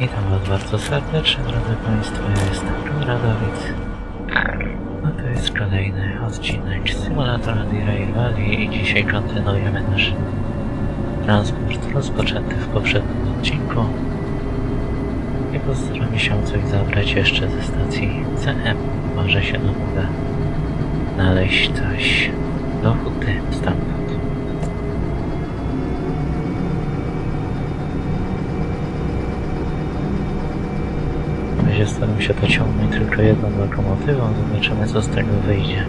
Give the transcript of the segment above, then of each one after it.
Witam Was bardzo serdecznie, drodzy Państwo. Ja jestem Radowic. A to jest kolejny odcinek Simulatora D-Rail Valley i dzisiaj kontynuujemy nasz transport rozpoczęty w poprzednim odcinku. I postaramy się coś zabrać jeszcze ze stacji CM. Może się nam uda znaleźć coś do huty stamtąd. Razie staram się to ciągnąć tylko jedną lokomotywą, zobaczymy co z tego wyjdzie.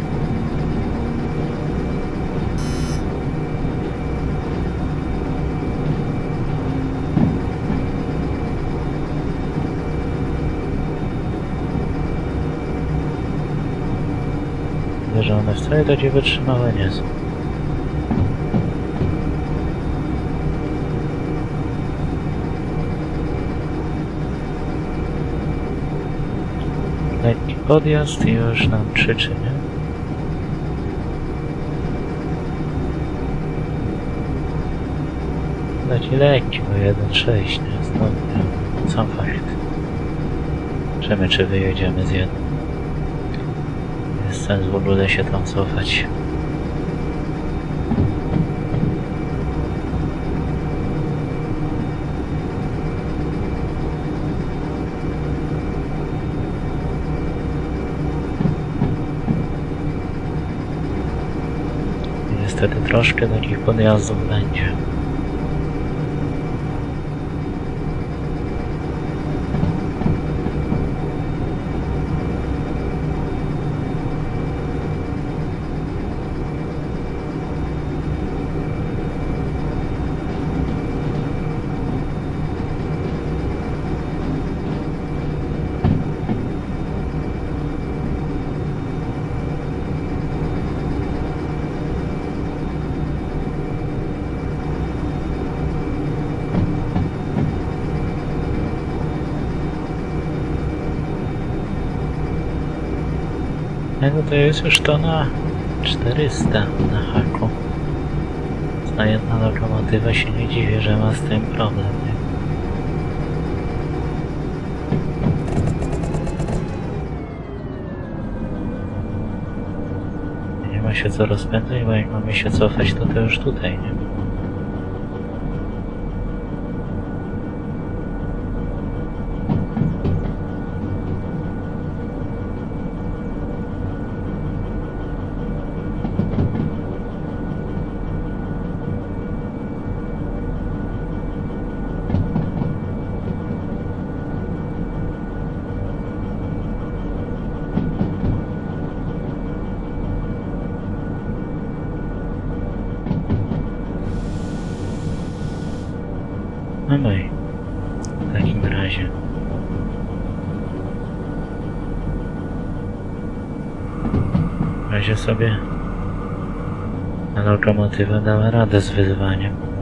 Widzę, że one wcale takie wytrzymałe nie są. Lekki podjazd i już nam krzyczy, nie? Taki lekki, bo 1.6, nie? Znowu, nie? Sam fakt. Zobaczymy, czy wyjedziemy z jednym. Jest sens w ogóle się tam cofać. Troszkę takich podjazdów będzie. Tego to jest już to na 400 na haku. Na jedna lokomotywa się nie dziwię, że ma z tym problem. Nie? nie ma się co rozpędzać, bo jak mamy się cofać, to to już tutaj, nie? I w takim razie. W razie sobie ta lokomotywa dała radę z wyzwaniem.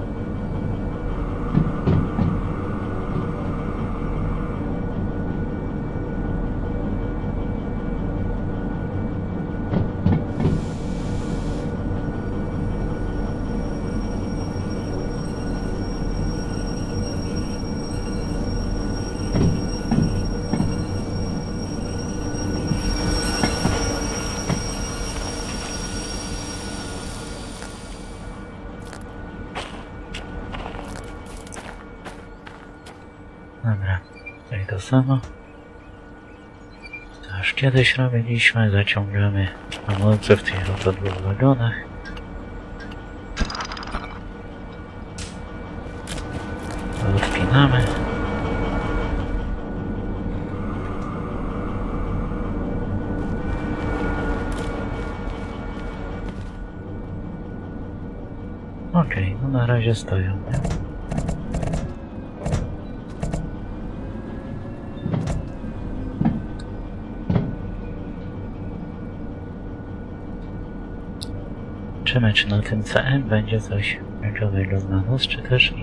Kiedyś robiliśmy, zaciągamy hamulce w tych oto wagonach. Odpinamy. Okej, no na razie stoją, nie? Zobaczymy, czy na tym CM będzie coś ciekawego dla nas, czy też nie.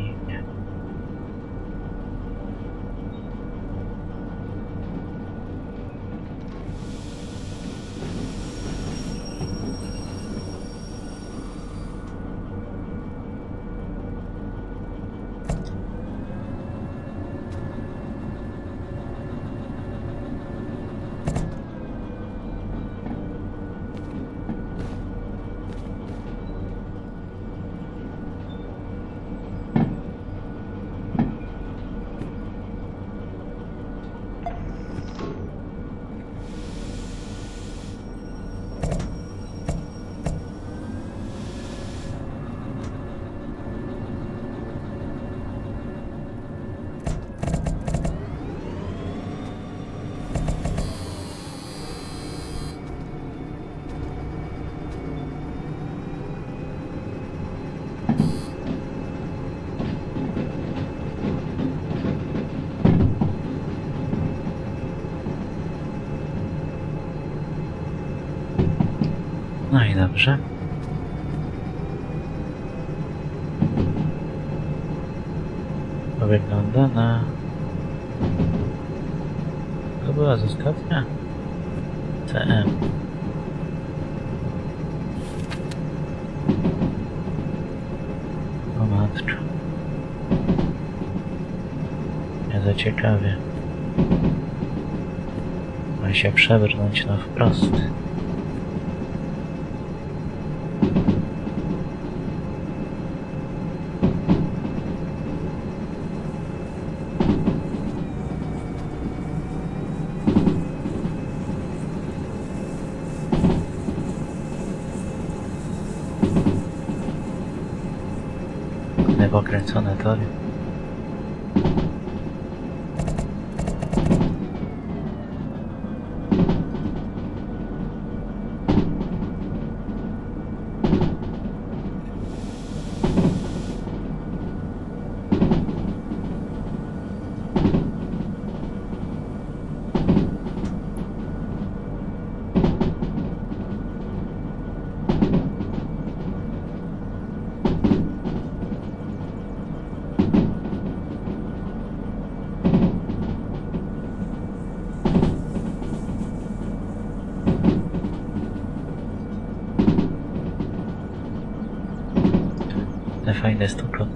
Dobrze. To wygląda na... To była zostawnia? CM. O matko. Nie za ciekawie. Ma się przebrnąć na wprost. Lewo kręcone tory. Te fajne stuko.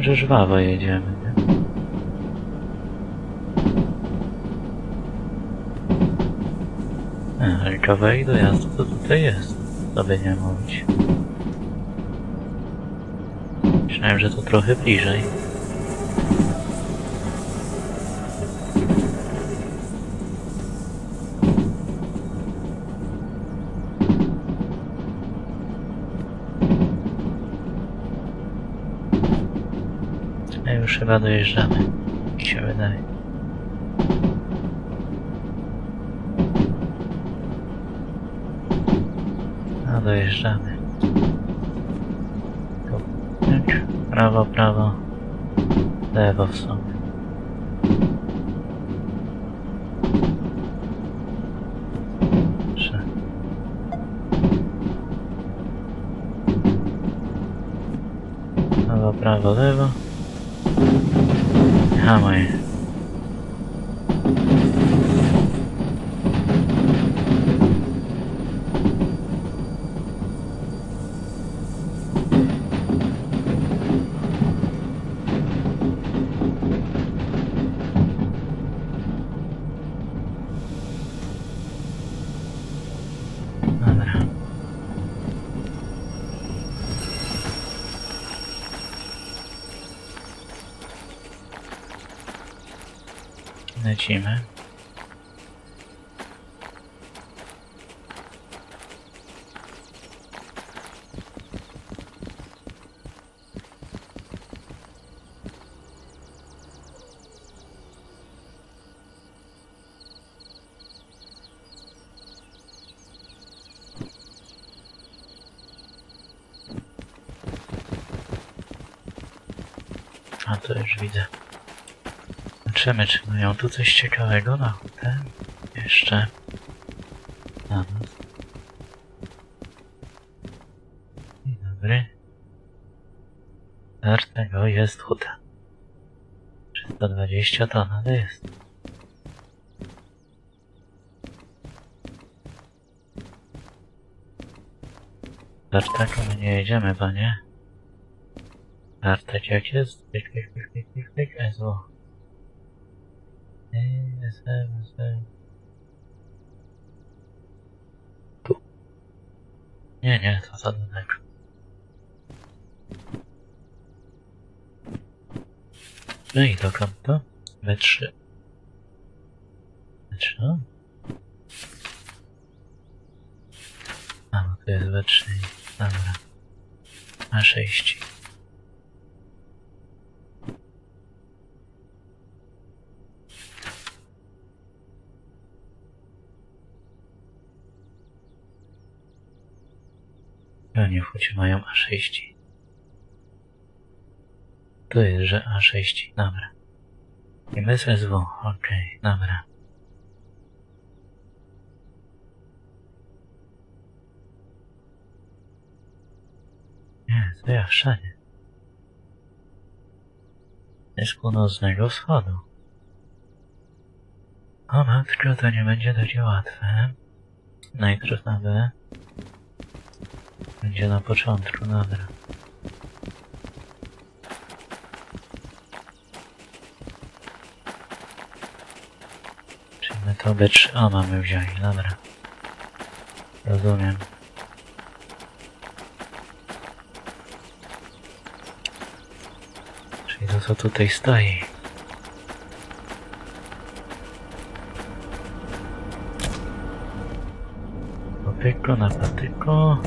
Że żwawo jedziemy, nie? A, Ale kawałek dojazdu to tutaj jest, co by nie mówić. Myślałem, że to trochę bliżej. Chyba dojeżdżamy. Mi się wydaje. A dojeżdżamy. Tu. Prawo, prawo. Lewo w sumie. Prawo, prawo, lewo. Hamuj. Dobra. To już widzę. Zobaczymy, czy mają tu coś ciekawego na hutę. Jeszcze. Na nas. Dzień dobry. Start tego jest huta. 320 ton, ale jest. Startego my nie jedziemy, panie. Startek jak jest? Pyk, pyk, pyk, pyk, pyk, pyk, SO. Tu. Nie, nie, to za daleko. No i dokąd to? B3. B3? A, no to jest B3. Dobra. A6. Oni hucie mają A6. To jest, że A6. Dobra. I bez SW, okej, dobra. Nie, to ja wszędzie. Z północnego wschodu. O matko, to nie będzie takie łatwe. Najpierw na. Będzie na początku, dobra. Czyli my to B3, o mamy wzięli, dobra. Rozumiem. Czyli to co tutaj stoi. Patyko na patyko.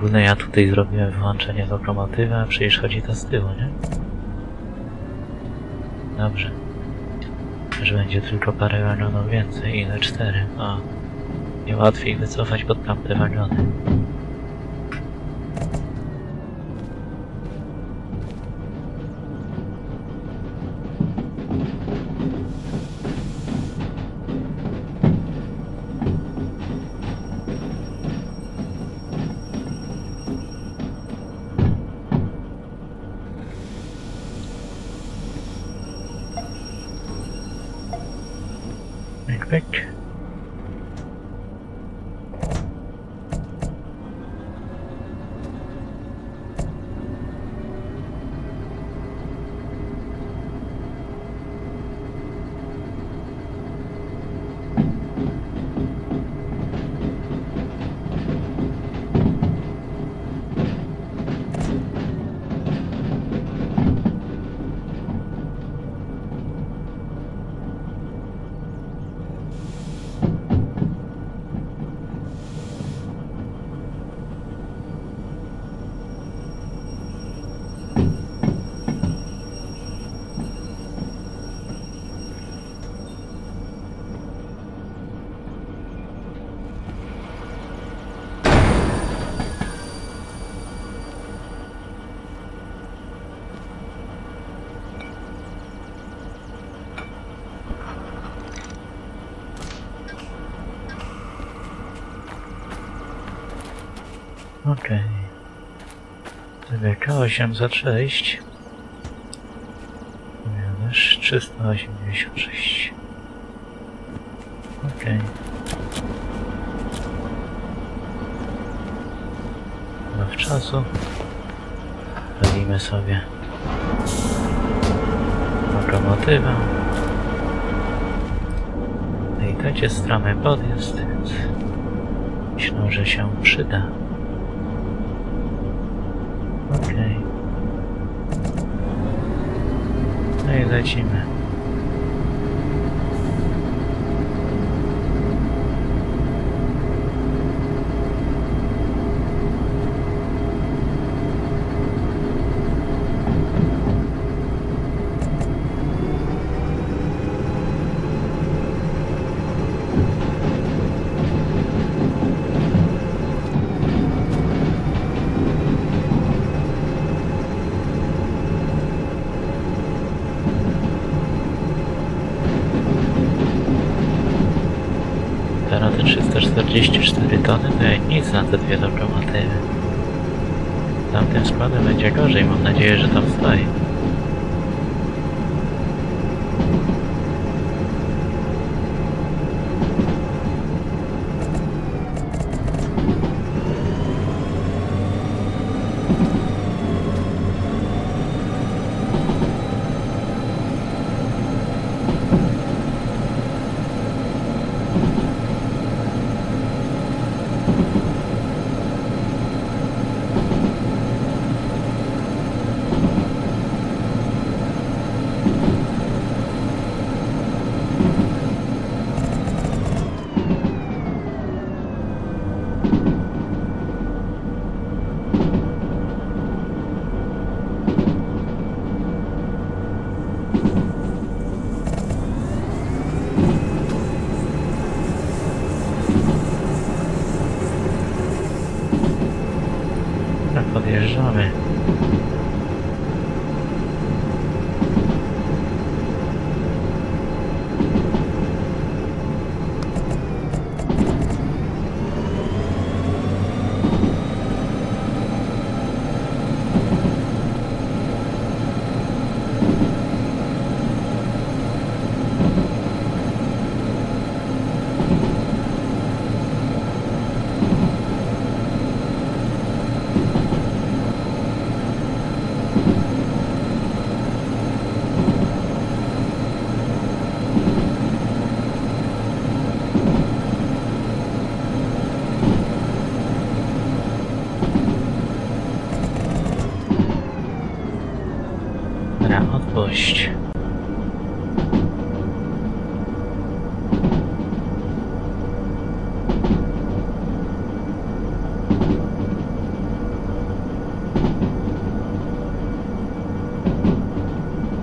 Ogólnie ja tutaj zrobiłem wyłączenie lokomotywy, a przecież chodzi to z tyłu, nie? Dobrze. Że będzie tylko parę wagonów więcej, ile cztery. O. Nie łatwiej wycofać pod tamte wagony. Pyk, Okej. TBK 806. Powiadasz 386. Okej. No w czasu. Walimy sobie lokomotywę. No i tak jest stramy podjazd, więc myślę, że się przyda. Okej. No i lecimy. 344 tony to jak nic na te dwie lokomotywy. Tamtym składem będzie gorzej, mam nadzieję, że tam stoi. Tak podjeżdżamy. Wysokość.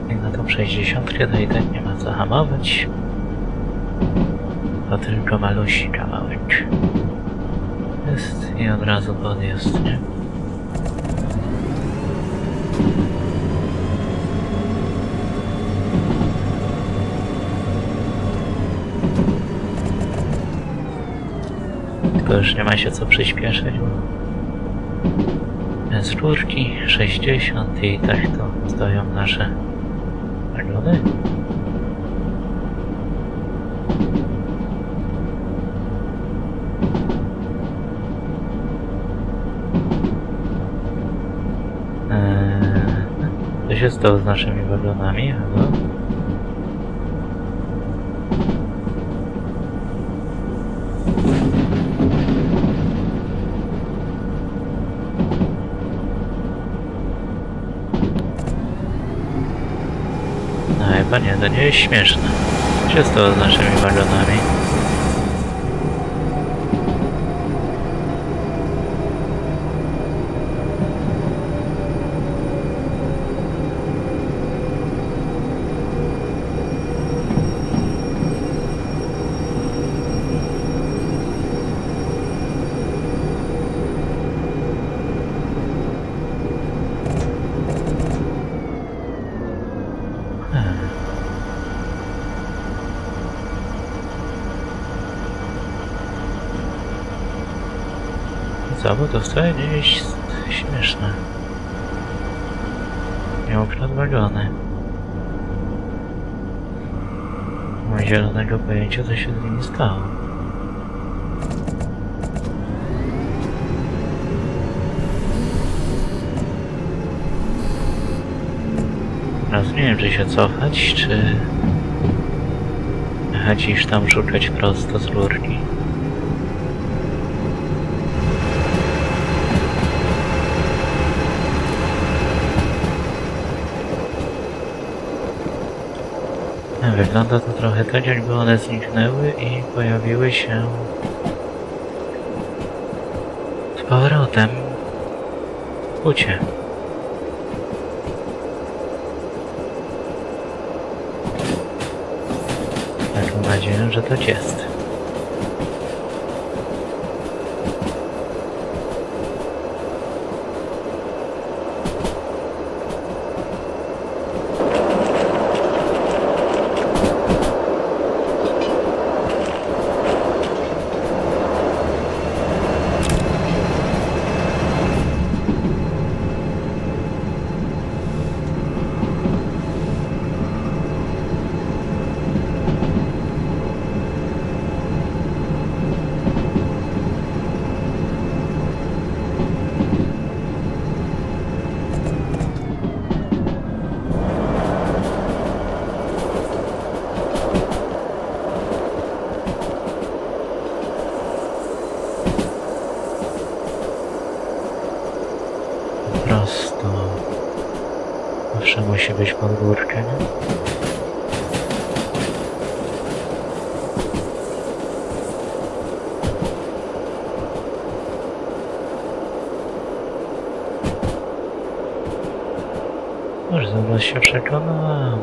I na tą 60 to i tak nie ma co hamować. To tylko malusi kawałek. Jest i od razu podjazd, nie? Tylko już nie ma się co przyspieszać, bo z czwórki 60 i tak to stoją nasze wagony. Eee, co się stało z naszymi wagonami? Halo? Chyba nie, to nie jest śmieszne. Co się stało z naszymi wagonami? To wcale nie jest śmieszne. Nie ukradł wagony. Mam zielonego pojęcia, co się z nimi stało. Teraz nie wiem, czy się cofać, czy jechać iż tam szukać prosto z rurki. Wygląda to trochę tak, jakby one zniknęły i pojawiły się z powrotem w hucie. Taką nadzieję, że tak jest. Może zaraz się przekonam.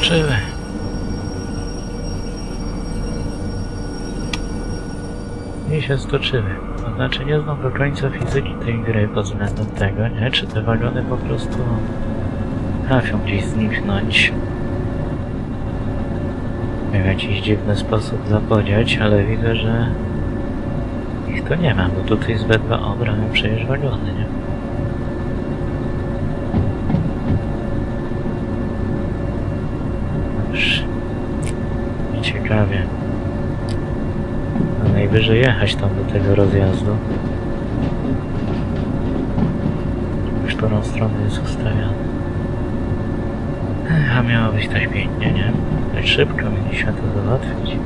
Stoczyły. I się stoczyły. To znaczy nie znam do końca fizyki tej gry pod względem tego, nie? Czy te wagony po prostu trafią gdzieś zniknąć. W jakiś dziwny sposób zapodziać, ale widzę, że Ich to nie ma, bo tutaj z B2 obrałem przecież wagony, nie? Dobrze. Ciekawie. No najwyżej jechać tam do tego rozjazdu. W którą stronę jest ustawiony. A miało być tak pięknie, nie? Tak szybko mieliśmy to załatwić.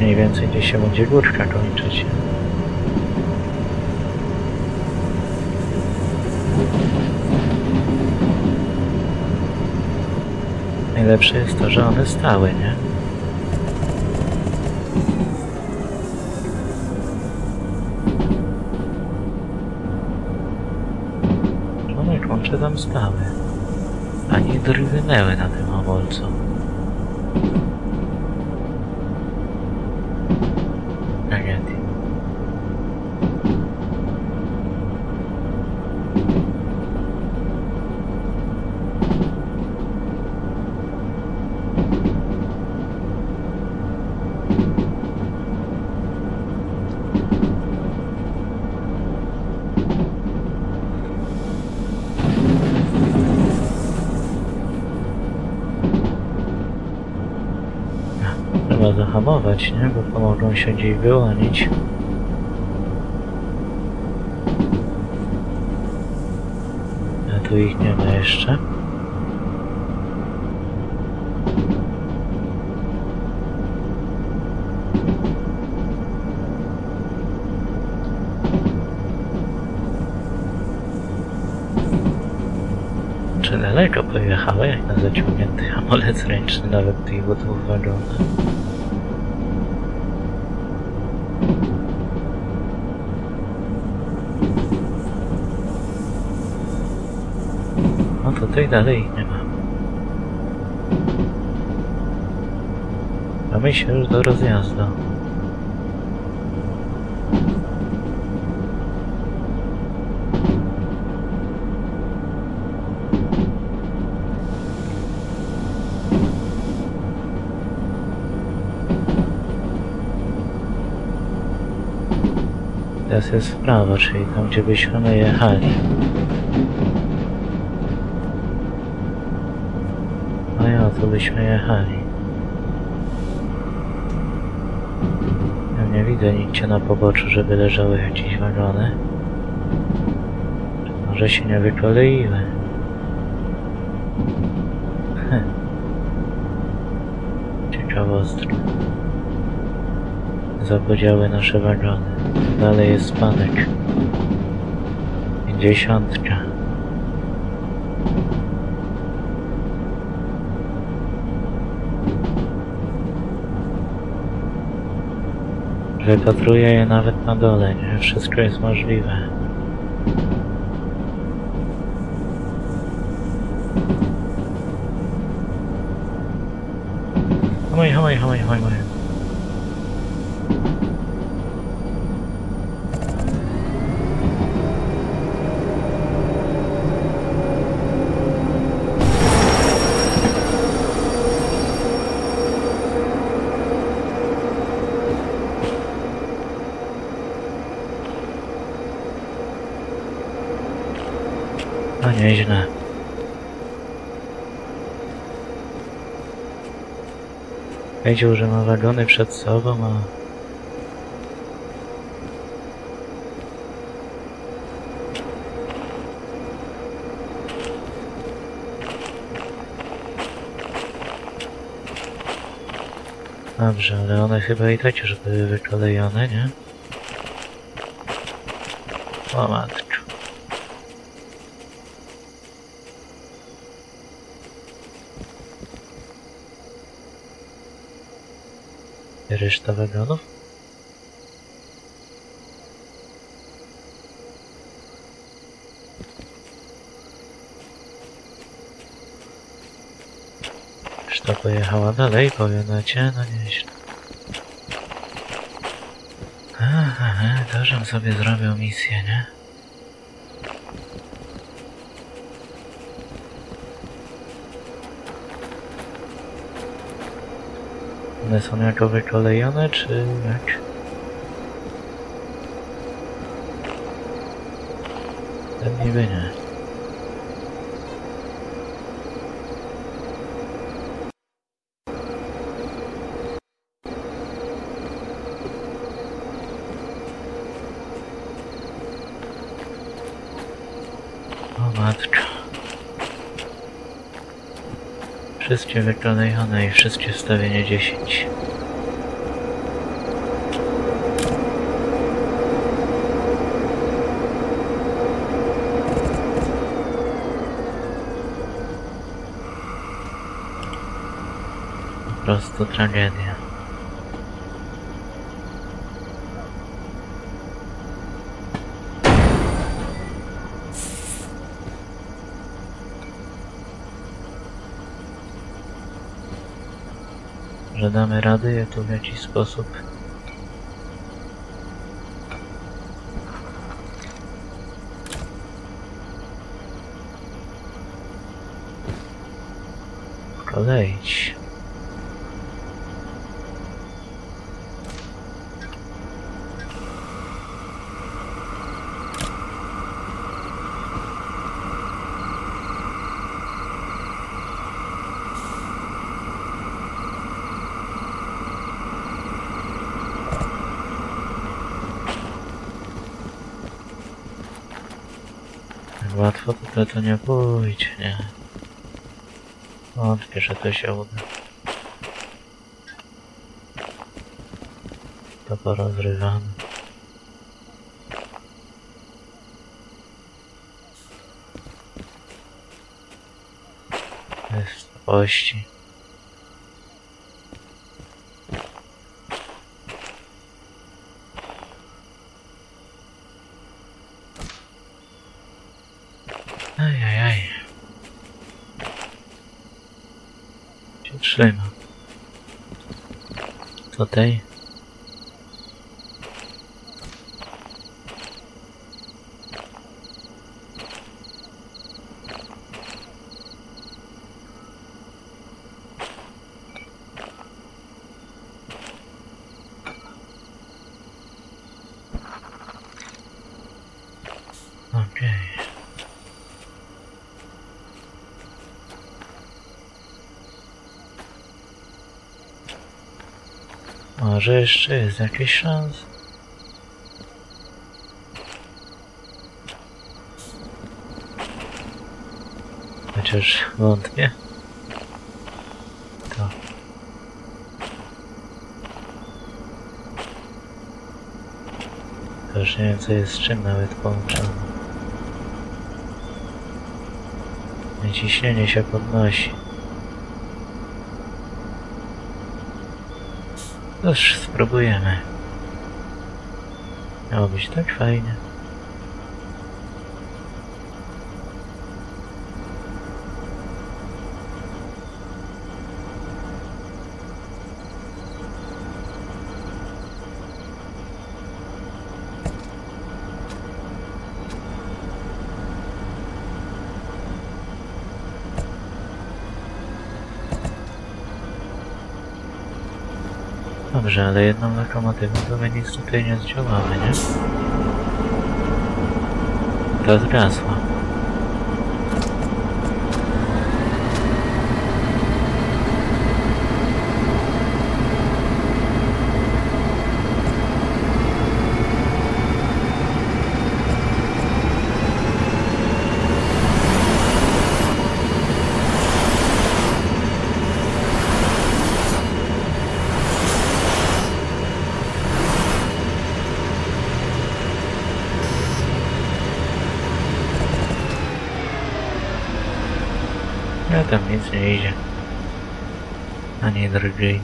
Mniej więcej, gdzie się będzie górka kończyć. Najlepsze jest to, że one stały, nie? One kończe tam stały, a nie drgnęły na tym hamulcu. Zahamować, nie? Bo pomogą się gdzieś wyłonić. A tu ich nie ma jeszcze. Czy daleko pojechały, jak na zaciągnięty hamulec ręczny nawet tych butów wagona? No tutaj dalej ich nie ma. Mamy się już do rozjazdu. Teraz jest w prawo, czyli tam gdzie byśmy jechali. No ja, tu byśmy jechali. Ja nie widzę nigdzie na poboczu, żeby leżały jakieś wagony. Może się nie wykoleiły. Heh. Ciekawostka. Zapodziały nasze wagony. Dalej jest spadek. Pięćdziesiątka. Wypatruję je nawet na dole, nie? Wszystko jest możliwe. Hamaj, hamaj, hamaj, hamaj, hamaj. No nieźle. Wiedział, że ma wagony przed sobą, a... Dobrze, ale one chyba i tak już były wykolejone, nie? O matko. Reszta wagonów? Reszta pojechała dalej, powiadacie? No nieźle. Aha, to żem sobie zrobił misję, nie? One są jako wykolejone, czy jak? Niby nie. O matko. Wszystkie wykolejone i wszystkie wstawienie 10. Po prostu tragedia. Że damy radę je tu w jakiś sposób. Koleić. Tutaj to nie pójdzie, nie? Wątpię, że to się uda. To porozrywane. Jest ości. Ajajaj. Się trzyma. Co tej? Okej. Może jeszcze jest jakaś szansa? Chociaż wątpię. To. To już nie wiem co jest z czym nawet połączone. Ciśnienie się podnosi. Cóż, spróbujemy. Miało być tak fajnie. Dobrze, ale jedną lokomotywą to my nic tutaj nie zdziałamy, nie? To zgasła. Ja tam nic nie idzie. Ani drgej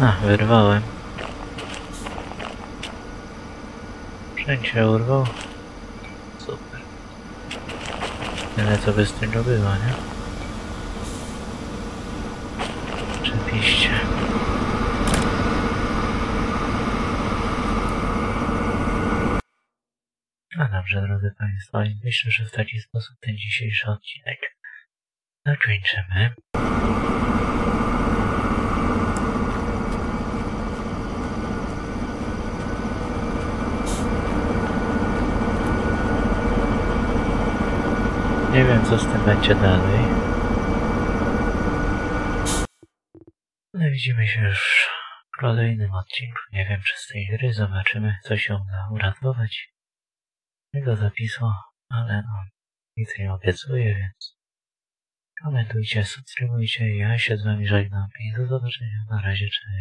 nie. Wyrwałem. Wszędzie urwał. Super. Tyle co by z tego było, nie? Oczywiście. No dobrze, drodzy Państwo, myślę, że w taki sposób ten dzisiejszy odcinek zakończymy. Nie wiem, co z tym będzie dalej. Ale widzimy się już w kolejnym odcinku. Nie wiem, czy z tej gry zobaczymy, co się uda uratować. Tego zapisu, ale no, nic nie obiecuję, więc komentujcie, subskrybujcie. Ja się z wami żegnam i do zobaczenia. Na razie, cześć.